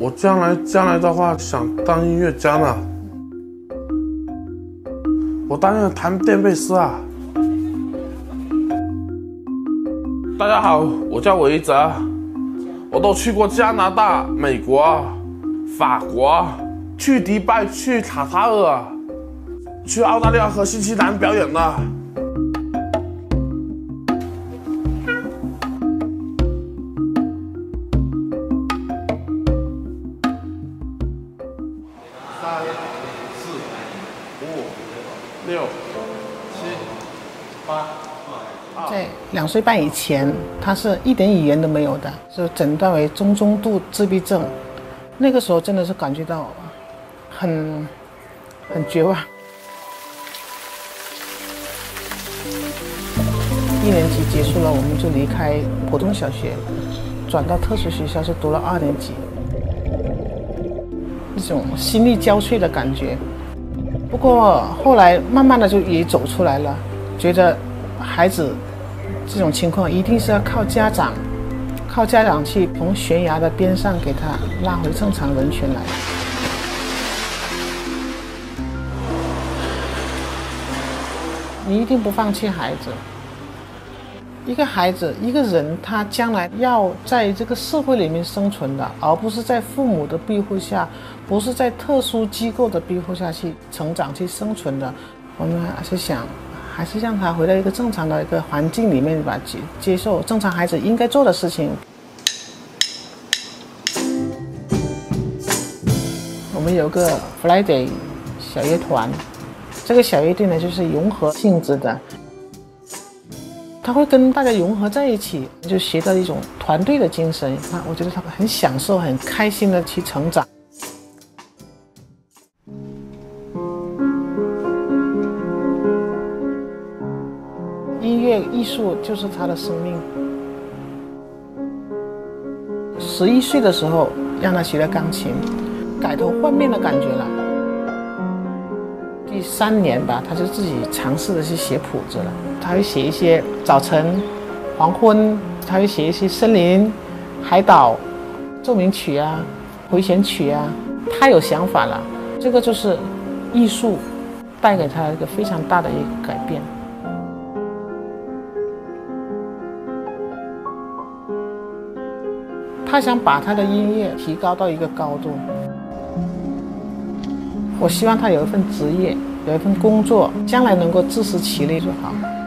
我将来将来的话想当音乐家呢，我当然弹电贝斯啊。大家好，我叫韦一泽，我都去过加拿大、美国、法国，去迪拜、去卡塔尔，去澳大利亚和新西兰表演了。六、七、八。在两岁半以前，他是一点语言都没有的，是诊断为中中度自闭症。那个时候真的是感觉到很很绝望。一年级结束了，我们就离开普通小学，转到特殊学校，是读了二年级。一种心力交瘁的感觉。不过后来慢慢的就也走出来了，觉得孩子这种情况一定是要靠家长，靠家长去从悬崖的边上给他拉回正常人群来。你一定不放弃孩子。一个孩子，一个人，他将来要在这个社会里面生存的，而不是在父母的庇护下，不是在特殊机构的庇护下去成长、去生存的。我们还是想，还是让他回到一个正常的一个环境里面吧，接接受正常孩子应该做的事情。我们有个 Friday 小乐团，这个小乐队呢，就是融合性质的。他会跟大家融合在一起，就学到一种团队的精神。啊，我觉得他很享受、很开心的去成长。音乐艺术就是他的生命。十一岁的时候让他学了钢琴，改头换面的感觉了。三年吧，他就自己尝试的去写谱子了。他会写一些早晨、黄昏，他会写一些森林、海岛、奏鸣曲啊、回旋曲啊。他有想法了，这个就是艺术带给他一个非常大的一个改变。他想把他的音乐提高到一个高度。我希望他有一份职业，有一份工作，将来能够自食其力就好。